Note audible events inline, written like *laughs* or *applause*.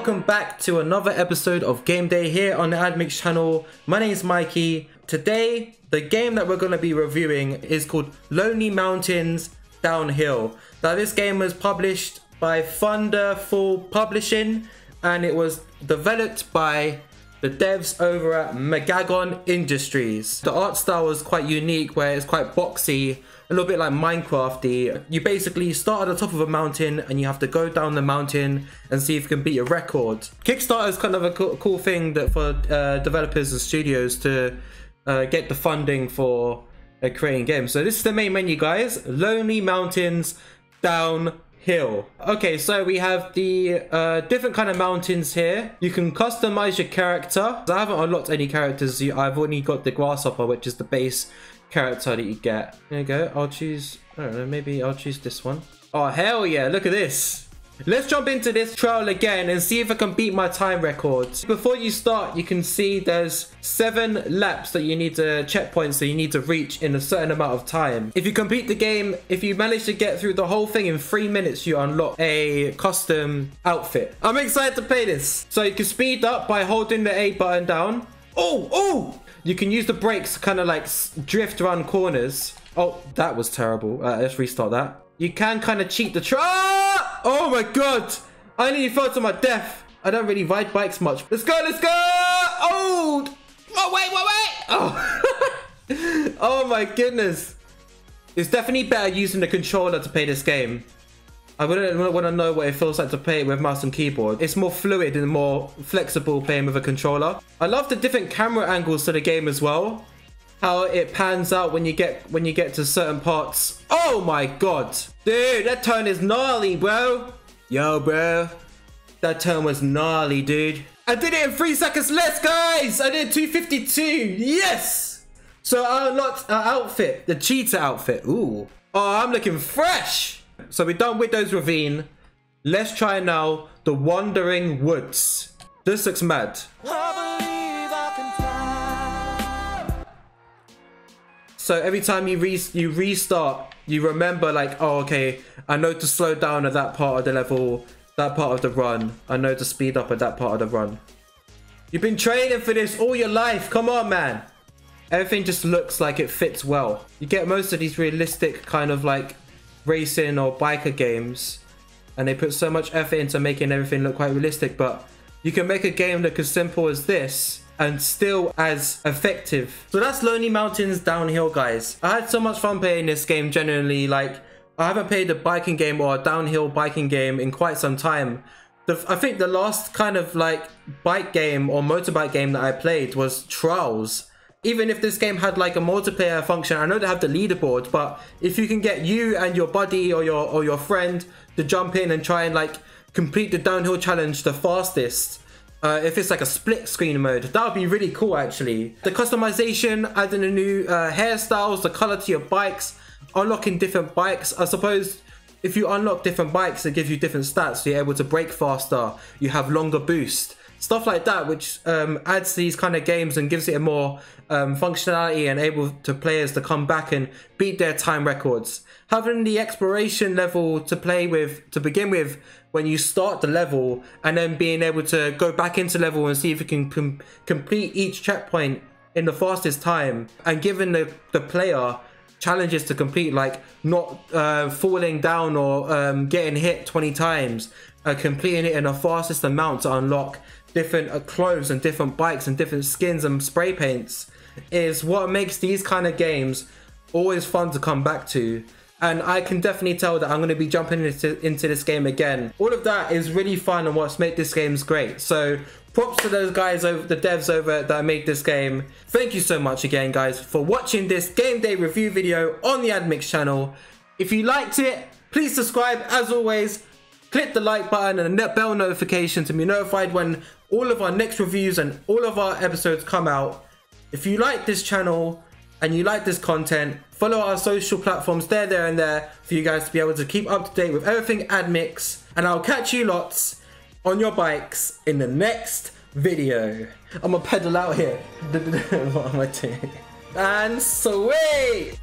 welcome back to another episode of Game Day here on the AdMix channel. My name is Mikey. Today, the game that we're going to be reviewing is called Lonely Mountains Downhill. Now, this game was published by Thunderful Publishing and it was developed by the devs over at Megagon Industries. The art style was quite unique where it's quite boxy a little bit like Minecrafty. You basically start at the top of a mountain and you have to go down the mountain and see if you can beat a record. Kickstarter is kind of a cool, cool thing that for uh, developers and studios to uh, get the funding for uh, creating games. So this is the main menu, guys. Lonely Mountains Downhill. Okay, so we have the uh, different kind of mountains here. You can customize your character. I haven't unlocked any characters. I've only got the Grasshopper, which is the base character that you get. There you go. I'll choose, I don't know, maybe I'll choose this one. Oh, hell yeah. Look at this. Let's jump into this trial again and see if I can beat my time records. Before you start, you can see there's seven laps that you need to checkpoints that you need to reach in a certain amount of time. If you complete the game, if you manage to get through the whole thing in three minutes, you unlock a custom outfit. I'm excited to play this. So you can speed up by holding the A button down. Oh, oh! You can use the brakes to kind of like drift around corners. Oh, that was terrible. Uh, let's restart that. You can kind of cheat the truck. Oh my god! I nearly fell to my death. I don't really ride bikes much. Let's go, let's go! Oh! Oh, wait, wait, wait! Oh, *laughs* oh my goodness. It's definitely better using the controller to play this game. I wouldn't want to know what it feels like to play it with mouse and keyboard. It's more fluid and more flexible playing with a controller. I love the different camera angles to the game as well. How it pans out when you get when you get to certain parts. Oh my god. Dude, that turn is gnarly, bro. Yo, bro. That turn was gnarly, dude. I did it in three seconds less, guys. I did 252. Yes. So I unlocked our outfit, the cheetah outfit. Ooh. Oh, I'm looking fresh. So we're done Widow's Ravine. Let's try now the Wandering Woods. This looks mad. So every time you re you restart, you remember like, oh, okay, I know to slow down at that part of the level, that part of the run. I know to speed up at that part of the run. You've been training for this all your life. Come on, man. Everything just looks like it fits well. You get most of these realistic kind of like racing or biker games and they put so much effort into making everything look quite realistic but you can make a game look as simple as this and still as effective. So that's Lonely Mountains Downhill guys. I had so much fun playing this game genuinely like I haven't played a biking game or a downhill biking game in quite some time. The, I think the last kind of like bike game or motorbike game that I played was Trials even if this game had like a multiplayer function, I know they have the leaderboard, but if you can get you and your buddy or your or your friend to jump in and try and like complete the downhill challenge the fastest, uh, if it's like a split screen mode, that would be really cool actually. The customization, adding the new uh, hairstyles, the color to your bikes, unlocking different bikes. I suppose if you unlock different bikes, it gives you different stats. So you're able to brake faster, you have longer boost stuff like that, which um, adds these kind of games and gives it a more um, functionality and able to players to come back and beat their time records. Having the exploration level to play with to begin with when you start the level, and then being able to go back into level and see if you can com complete each checkpoint in the fastest time, and giving the the player challenges to complete, like not uh, falling down or um, getting hit 20 times, uh, completing it in the fastest amount to unlock different uh, clothes and different bikes and different skins and spray paints is what makes these kind of games always fun to come back to and I can definitely tell that I'm going to be jumping into, into this game again. All of that is really fun and what's made this games great. So props to those guys over the devs over that made this game. Thank you so much again guys for watching this game day review video on the AdMix channel. If you liked it, please subscribe as always. Click the like button and the bell notification to be notified when all of our next reviews and all of our episodes come out. If you like this channel and you like this content, follow our social platforms there, there, and there for you guys to be able to keep up to date with everything AdMix. And I'll catch you lots on your bikes in the next video. I'm gonna pedal out here. *laughs* what am I doing? And sweet!